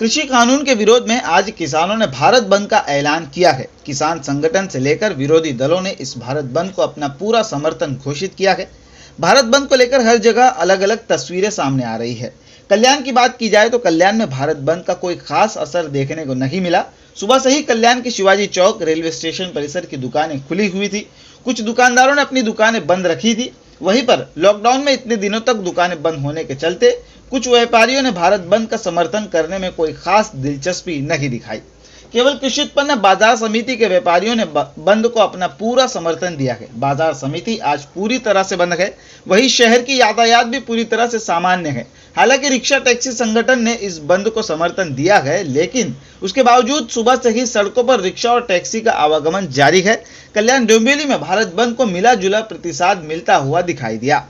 कृषि कानून के विरोध में आज किसानों ने भारत बंद का ऐलान किया है। किसान संगठन से लेकर विरोधी दलों ने इस भारत बंद को अपना पूरा समर्थन घोषित किया है। भारत बंद को लेकर हर जगह अलग अलग तस्वीरें सामने आ रही है। कल्याण की बात की जाए तो कल्याण में भारत बंद का कोई खास असर देखने को नहीं मिला। सुबह से ही कल्याण के शिवाजी चौक रेलवे स्टेशन परिसर की दुकानें खुली हुई थी। कुछ दुकानदारों ने अपनी दुकानें बंद रखी थी। वहीं पर लॉकडाउन में इतने दिनों तक दुकानें बंद होने के चलते कुछ व्यापारियों ने भारत बंद का समर्थन करने में कोई खास दिलचस्पी नहीं दिखाई। केवल कृषि उत्पन्न बाज़ार समिति के व्यापारियों ने बंद को अपना पूरा समर्थन दिया है। बाज़ार समिति आज पूरी तरह से बंद है। वही शहर की यातायात भी पूरी तरह से सामान्य है। हालाँकि रिक्शा टैक्सी संगठन ने इस बंद को समर्थन दिया है, लेकिन उसके बावजूद सुबह से ही सड़कों पर रिक्शा और टैक्सी का आवागमन जारी है। कल्याण डोंबिवली में भारत बंद को मिला जुला प्रतिसाद मिलता हुआ दिखाई दिया।